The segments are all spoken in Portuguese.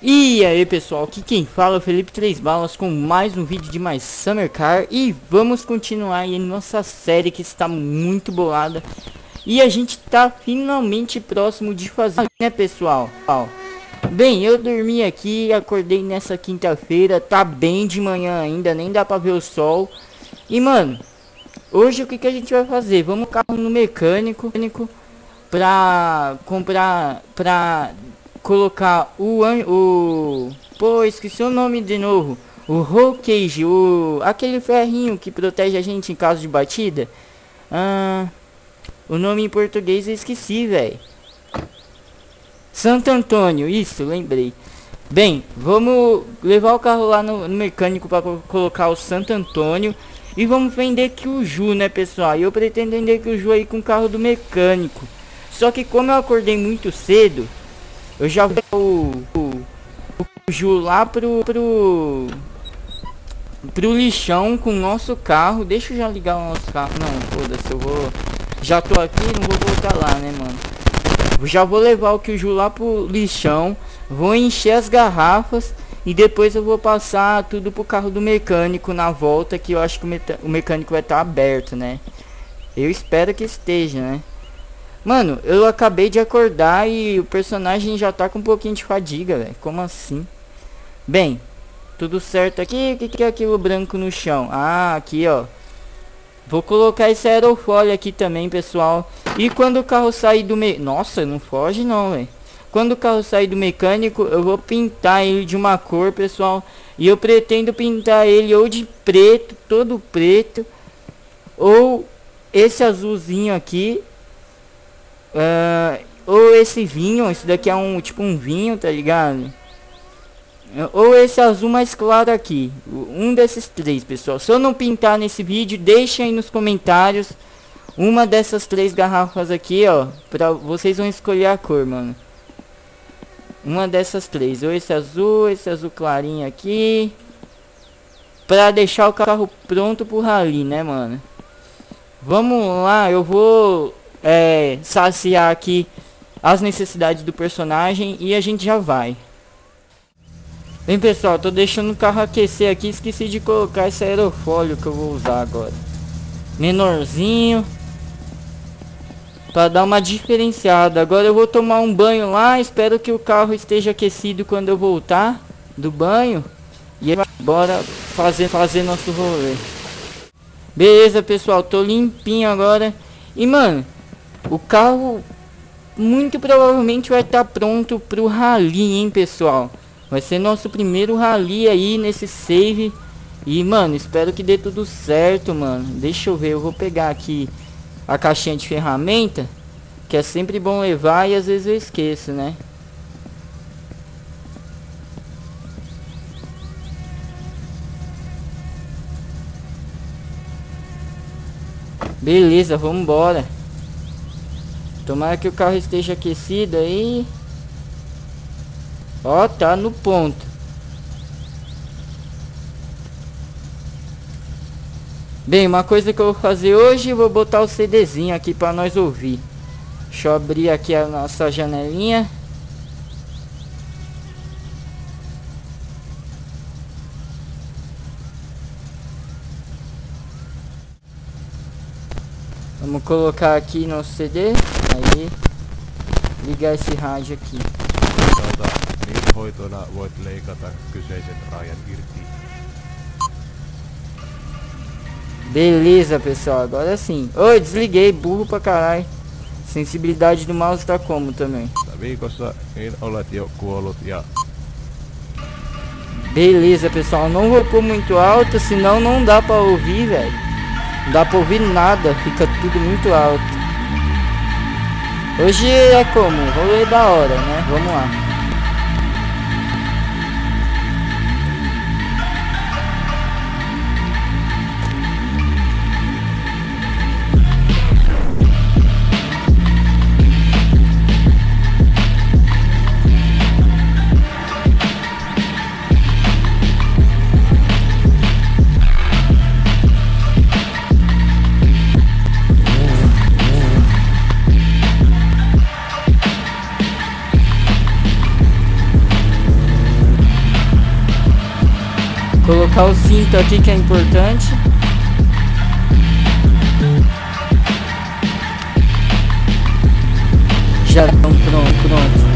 E aí pessoal, aqui quem fala é o Felipe Três Balas com mais um vídeo de mais Summer Car E vamos continuar aí nossa série que está muito bolada E a gente tá finalmente próximo de fazer, né pessoal? Bem, eu dormi aqui, acordei nessa quinta-feira, tá bem de manhã ainda, nem dá pra ver o sol E mano, hoje o que, que a gente vai fazer? Vamos carro no mecânico, mecânico pra comprar, pra colocar o o pô esqueci o nome de novo o roll o aquele ferrinho que protege a gente em caso de batida. Ah, o nome em português eu esqueci velho Santo Antônio isso lembrei. Bem vamos levar o carro lá no, no mecânico para colocar o Santo Antônio e vamos vender que o Ju né pessoal? Eu pretendo vender que o Ju aí com o carro do mecânico. Só que como eu acordei muito cedo eu já vou o, o, o Ju lá pro, pro, pro lixão com o nosso carro. Deixa eu já ligar o nosso carro. Não, foda-se, eu vou... Já tô aqui, não vou voltar lá, né, mano? Já vou levar o que lá pro lixão. Vou encher as garrafas. E depois eu vou passar tudo pro carro do mecânico na volta. Que eu acho que o, o mecânico vai estar tá aberto, né? Eu espero que esteja, né? Mano, eu acabei de acordar e o personagem já tá com um pouquinho de fadiga, velho. Como assim? Bem, tudo certo aqui. O que, que é aquilo branco no chão? Ah, aqui, ó. Vou colocar esse aerofólio aqui também, pessoal. E quando o carro sair do me... Nossa, não foge não, velho. Quando o carro sair do mecânico, eu vou pintar ele de uma cor, pessoal. E eu pretendo pintar ele ou de preto, todo preto. Ou esse azulzinho aqui Uh, ou esse vinho, esse daqui é um tipo um vinho, tá ligado? Ou esse azul mais claro aqui. Um desses três, pessoal. Se eu não pintar nesse vídeo, deixa aí nos comentários uma dessas três garrafas aqui, ó. Pra vocês vão escolher a cor, mano. Uma dessas três. Ou esse azul, esse azul clarinho aqui. Pra deixar o carro pronto pro rally, né, mano? Vamos lá, eu vou é, saciar aqui as necessidades do personagem e a gente já vai. Bem pessoal, tô deixando o carro aquecer aqui, esqueci de colocar esse aerofólio que eu vou usar agora. Menorzinho. Para dar uma diferenciada. Agora eu vou tomar um banho lá, espero que o carro esteja aquecido quando eu voltar do banho. E aí, bora fazer, fazer nosso rolê. Beleza pessoal, tô limpinho agora. E mano, o carro muito provavelmente vai estar tá pronto pro rally, hein, pessoal. Vai ser nosso primeiro rally aí nesse save. E, mano, espero que dê tudo certo, mano. Deixa eu ver, eu vou pegar aqui a caixinha de ferramenta. Que é sempre bom levar e às vezes eu esqueço, né? Beleza, vamos embora. Tomara que o carro esteja aquecido aí. Ó, tá no ponto. Bem, uma coisa que eu vou fazer hoje, vou botar o CDzinho aqui para nós ouvir. Deixa eu abrir aqui a nossa janelinha. Vamos colocar aqui no CD. Aí, ligar esse rádio aqui. hoitona voit leikata kyseisen rajan irti. Beleza, pessoal. Agora sim. Oi, desliguei. Burro pra caralho. Sensibilidade do mouse tá como também. Beleza, pessoal. Não vou pôr muito alto, senão não dá pra ouvir, velho. Não dá pra ouvir nada. Fica tudo muito alto. Hoje é como? Rolê da hora, né? Vamos lá. Colocar o cinto aqui que é importante. Já estão pronto, pronto.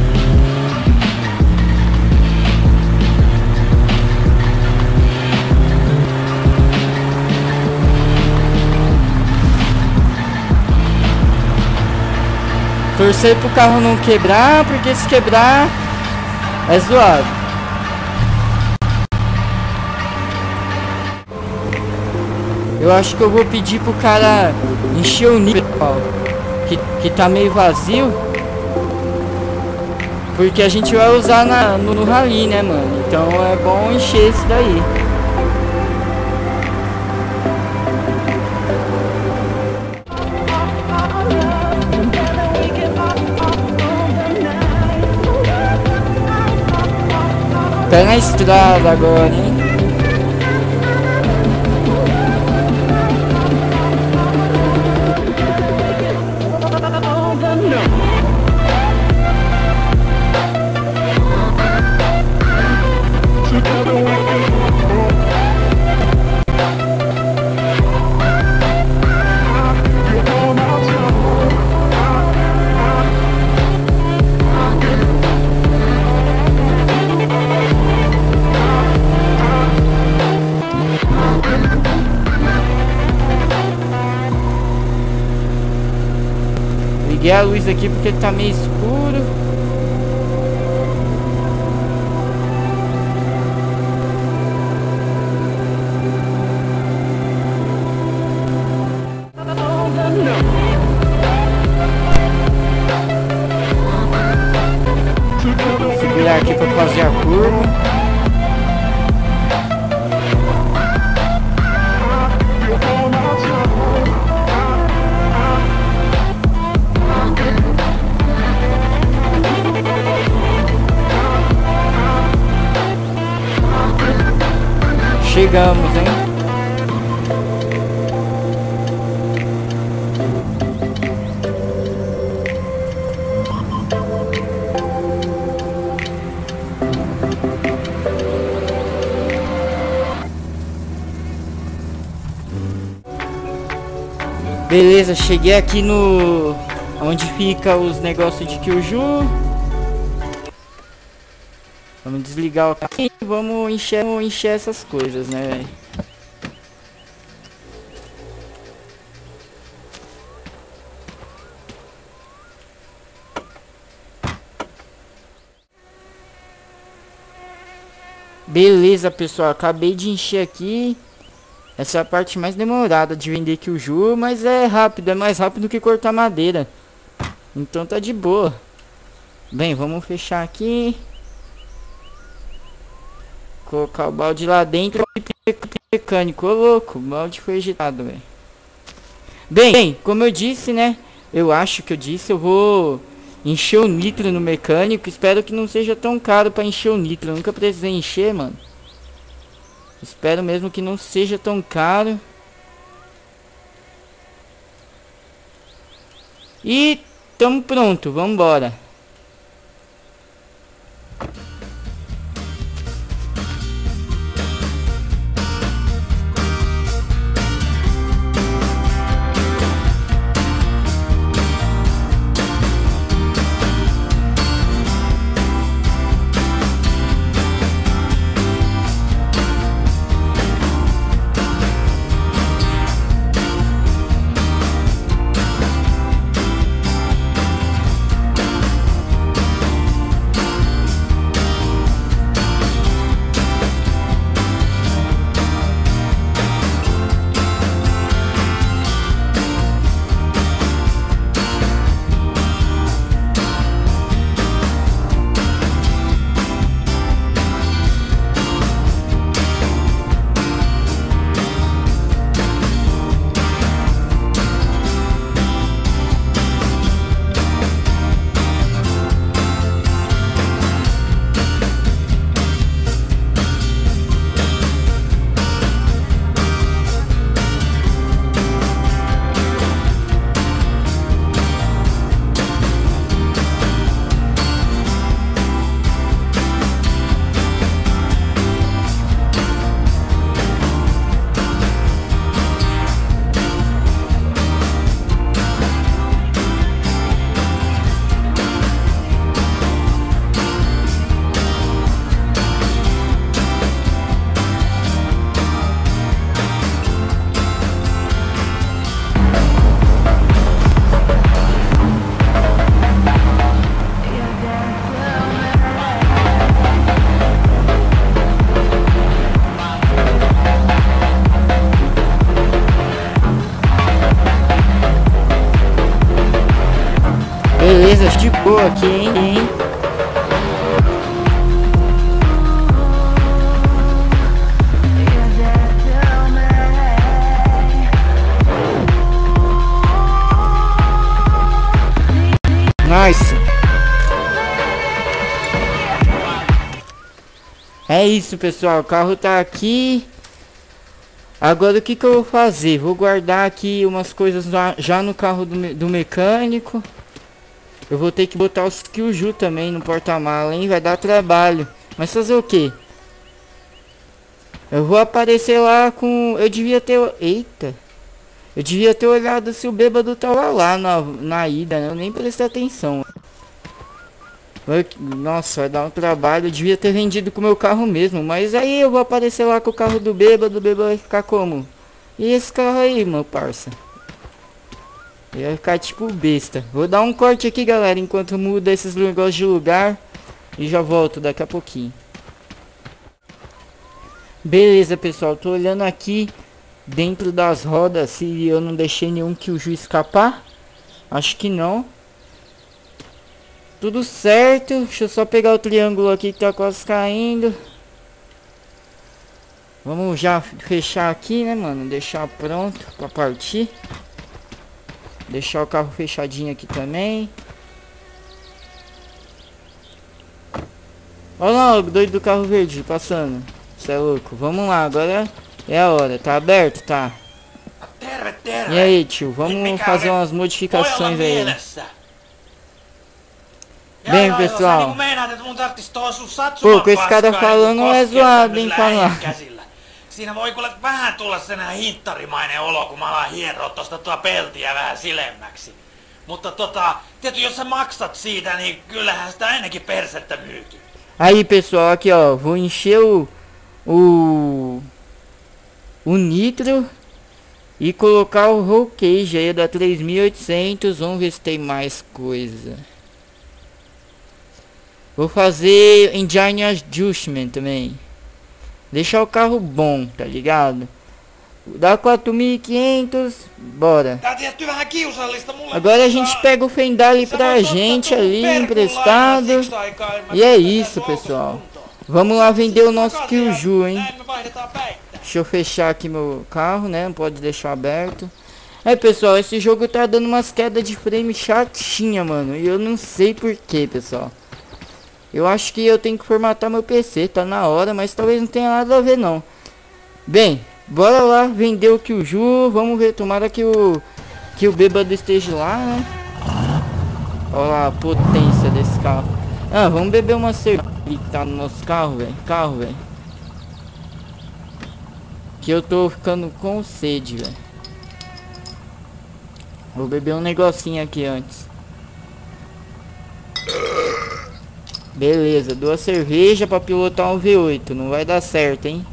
Torcer pro carro não quebrar, porque se quebrar é zoado. Eu acho que eu vou pedir pro cara encher o nível, que, que tá meio vazio. Porque a gente vai usar na, no, no rally, né, mano? Então é bom encher esse daí. Pé na estrada agora, hein? Aqui porque tá meio escuro. Vou segurar aqui para fazer a curva. Chegamos, hein? Beleza, cheguei aqui no... Onde fica os negócios de Kyuju. Vamos desligar o carro e vamos encher, vamos encher essas coisas, né, velho? Beleza, pessoal. Acabei de encher aqui. Essa é a parte mais demorada de vender que o Ju, mas é rápido, é mais rápido que cortar madeira. Então tá de boa. Bem, vamos fechar aqui. Colocar o balde lá dentro mecânico. Ô louco, o balde foi agitado, velho. Bem, bem, como eu disse, né? Eu acho que eu disse, eu vou encher o nitro no mecânico. Espero que não seja tão caro para encher o nitro. Eu nunca precisei encher, mano. Espero mesmo que não seja tão caro. E tamo pronto, vamos embora. Boa aqui, hein? hein? Nice. É isso, pessoal. O carro tá aqui. Agora o que que eu vou fazer? Vou guardar aqui umas coisas já no carro do, me do mecânico. Eu vou ter que botar os Kyuju também no porta-mala, hein? Vai dar trabalho. Mas fazer o que? Eu vou aparecer lá com... Eu devia ter... Eita! Eu devia ter olhado se o bêbado tava lá na, na ida, né? Eu nem prestei atenção. Nossa, vai dar um trabalho. Eu devia ter vendido com o meu carro mesmo. Mas aí eu vou aparecer lá com o carro do bêbado. O bêbado vai ficar como? E esse carro aí, meu parça? Ele vai ficar tipo besta. Vou dar um corte aqui, galera. Enquanto muda esses negócios de lugar. E já volto daqui a pouquinho. Beleza, pessoal. Tô olhando aqui dentro das rodas se eu não deixei nenhum que escapar. Acho que não. Tudo certo. Deixa eu só pegar o triângulo aqui que tá quase caindo. Vamos já fechar aqui, né, mano? Deixar pronto pra partir. Deixar o carro fechadinho aqui também. Olha lá o doido do carro verde passando. Você é louco. Vamos lá, agora é a hora. Tá aberto? Tá. E aí, tio? Vamos fazer umas modificações aí. Bem, pessoal. Pô, com esse cara falando é zoado, hein, falar. Siinä voi kuule vähän tulla olo, kun mä alan hieroa tosta peltiä vähän silemmäksi. Mutta tota, jos sä maksat siitä, niin kyllähän sitä ainakin persettä myyty. Aí pessoal, aqui ó, vou encher o, o, o nitro e colocar o roll cage aí da 3800, vamos ver se tem mais coisa. Vou fazer engine adjustment também. Deixar o carro bom, tá ligado? Dá 4.500, bora. Agora a gente pega o Fendali pra gente ali, emprestado. E é isso, pessoal. Vamos lá vender o nosso Kyuju, hein? Deixa eu fechar aqui meu carro, né? Não pode deixar aberto. É, pessoal, esse jogo tá dando umas quedas de frame chatinha, mano. E eu não sei porquê, pessoal. Eu acho que eu tenho que formatar meu PC, tá na hora, mas talvez não tenha nada a ver não. Bem, bora lá vender o Kyuju, vamos ver, tomara que o que o bêbado esteja lá, né? Olha a potência desse carro. Ah, vamos beber uma cerveja que tá no nosso carro, velho. Carro, velho. Que eu tô ficando com sede, velho. Vou beber um negocinho aqui antes. Beleza, duas cervejas para pilotar um V8. Não vai dar certo, hein?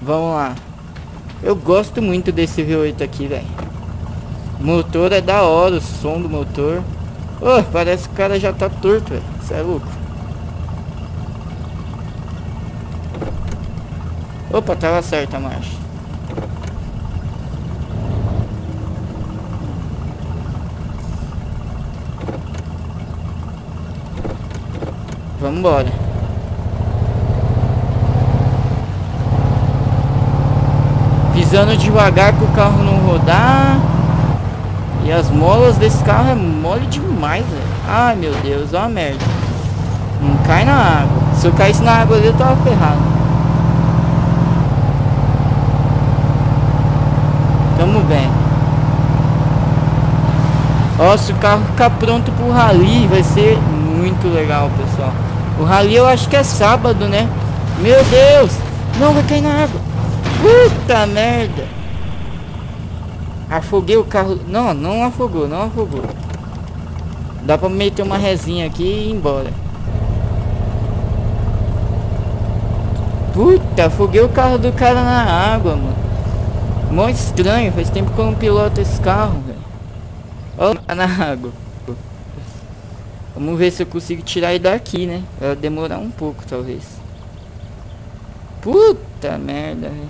Vamos lá. Eu gosto muito desse V8 aqui, velho. Motor é da hora, o som do motor. Oh, parece que o cara já tá torto, velho. Isso é louco. Opa, tava certa a marcha. Vamos embora. Pisando devagar para o carro não rodar. E as molas desse carro é mole demais, velho. Ai, meu Deus, ó a merda. Não cai na água. Se eu caísse na água ali, eu tava ferrado. Tamo bem. Ó, se o carro ficar pronto pro rally, vai ser muito legal, pessoal. O rally eu acho que é sábado, né? Meu Deus! Não, vai cair na água. Puta merda. Afoguei o carro. Não, não afogou, não afogou. Dá pra meter uma resinha aqui e ir embora. Puta, afoguei o carro do cara na água, mano. Mó estranho, faz tempo que eu não piloto esse carro, velho. Olha na água. Vamos ver se eu consigo tirar ele daqui, né? Vai demorar um pouco, talvez. Puta merda, velho.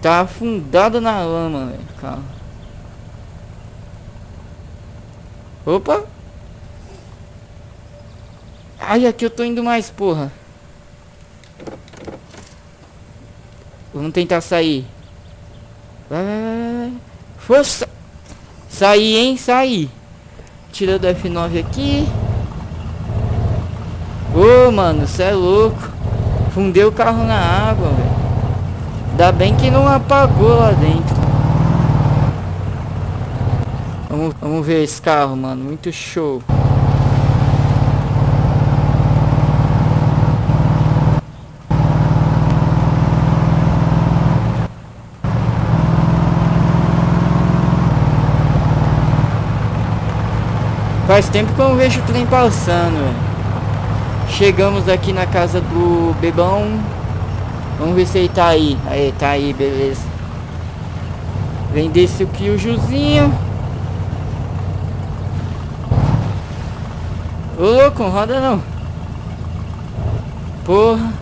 Tá afundado na lama, velho. Calma. Opa! Ai, aqui eu tô indo mais, porra. Vamos tentar sair. Vai, vai, vai. Força! Saí, hein? Saí. Tirando o F9 aqui. Ô, oh, mano, cê é louco. Fundeu o carro na água, velho. Ainda bem que não apagou lá dentro. Vamos, vamos ver esse carro, mano. Muito show. Faz tempo que eu não vejo o trem passando. Chegamos aqui na casa do Bebão. Vamos ver se ele tá aí. Aí, tá aí, beleza. Vem desse aqui o Juzinho. Ô louco, roda não. Porra.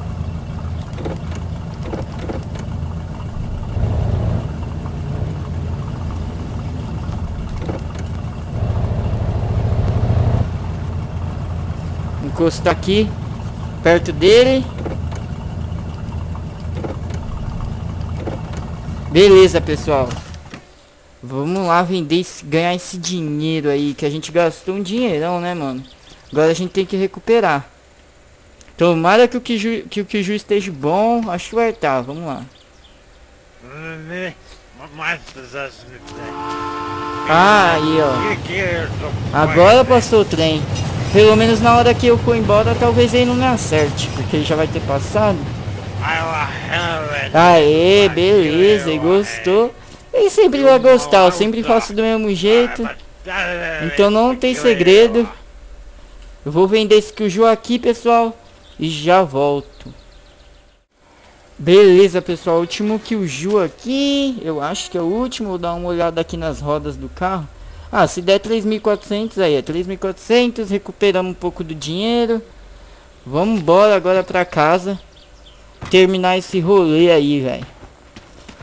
Encostar aqui perto dele. Beleza, pessoal. Vamos lá vender, esse, ganhar esse dinheiro aí que a gente gastou um dinheirão, né, mano? Agora a gente tem que recuperar. Tomara que o Kiju, que o Kiju esteja bom. Acho que vai estar. Tá, vamos lá. Ah, aí, ó. Agora passou o trem. Pelo menos na hora que eu for embora, talvez ele não me acerte, porque ele já vai ter passado. Aê, beleza, ele gostou. Ele sempre vai gostar, eu sempre faço do mesmo jeito. Então não tem segredo. Eu vou vender esse Kyuju aqui, pessoal, e já volto. Beleza, pessoal, último Kyuju aqui. Eu acho que é o último, vou dar uma olhada aqui nas rodas do carro. Ah, se der 3.400 aí, é 3.400, recuperamos um pouco do dinheiro. Vamos embora agora pra casa. Terminar esse rolê aí, velho.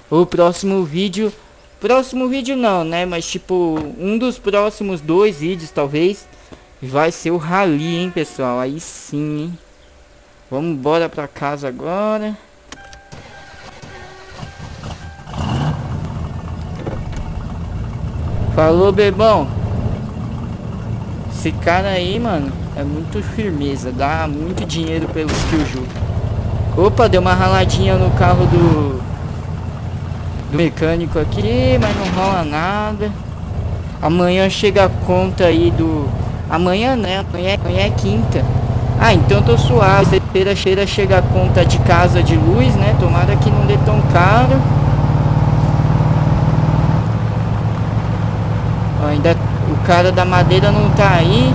O próximo vídeo... Próximo vídeo não, né? Mas tipo, um dos próximos dois vídeos, talvez, vai ser o rally, hein, pessoal? Aí sim, hein? Vamos embora pra casa agora. Falou, bebão. Esse cara aí, mano, é muito firmeza. Dá muito dinheiro pelos Killju. Opa, deu uma raladinha no carro do... Do mecânico aqui, mas não rola nada. Amanhã chega a conta aí do... Amanhã, né? Amanhã, amanhã é quinta. Ah, então tô suave. Feira-feira chega a conta de casa de luz, né? Tomara que não dê tão caro. Ainda o cara da madeira não tá aí.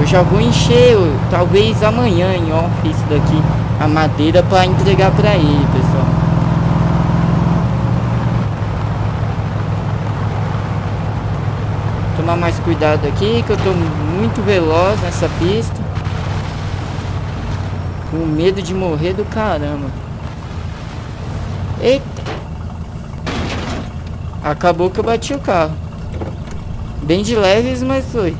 Eu já vou encher, talvez amanhã em off isso daqui, a madeira para entregar para ele, pessoal. Tomar mais cuidado aqui, que eu tô muito veloz nessa pista. Com medo de morrer do caramba. Eita! Acabou que eu bati o carro. Bem de leves, mas foi.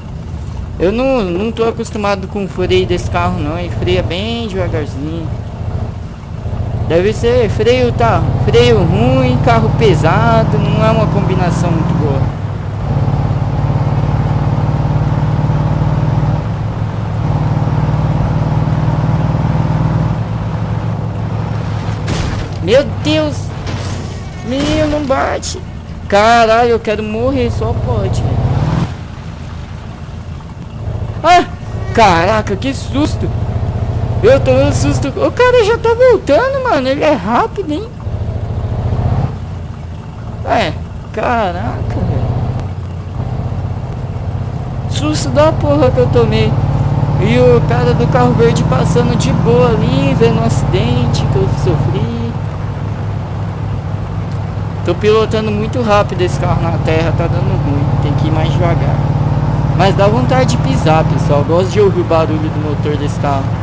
Eu não, não tô acostumado com o freio desse carro não, ele freia bem devagarzinho. Deve ser freio, tá? Freio ruim, carro pesado, não é uma combinação muito boa. Meu Deus! Meu, não bate! Caralho, eu quero morrer, só pode. Ah, caraca, que susto. Eu tô no susto. O cara já tá voltando, mano. Ele é rápido, hein? É, caraca, velho. Susto da porra que eu tomei. E o cara do carro verde passando de boa ali, vendo um acidente que eu sofri. Tô pilotando muito rápido esse carro na terra, tá dando ruim. Tem que ir mais devagar. Mas dá vontade de pisar, pessoal. Gosto de ouvir o barulho do motor desse carro.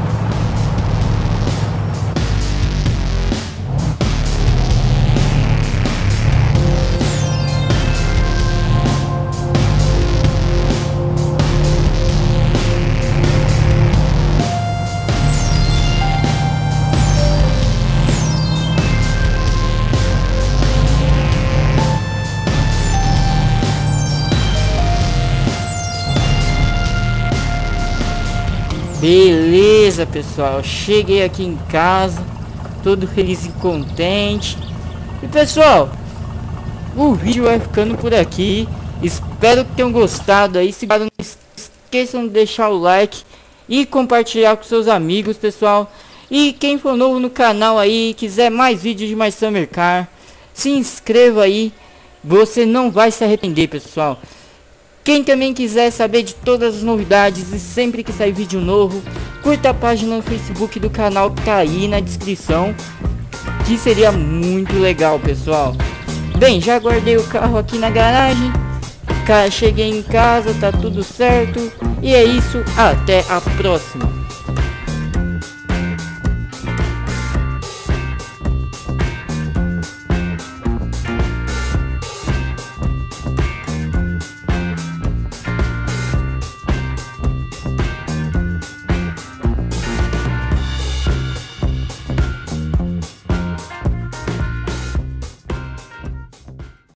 Beleza, pessoal. Cheguei aqui em casa, todo feliz e contente. E pessoal, o vídeo vai ficando por aqui. Espero que tenham gostado aí. Se não esqueçam de deixar o like e compartilhar com seus amigos, pessoal. E quem for novo no canal aí, quiser mais vídeos de mais Summer Car, se inscreva aí. Você não vai se arrepender, pessoal. Quem também quiser saber de todas as novidades e sempre que sair vídeo novo, curta a página no Facebook do canal que tá aí na descrição. Que seria muito legal, pessoal. Bem, já guardei o carro aqui na garagem. Cheguei em casa, tá tudo certo. E é isso, até a próxima.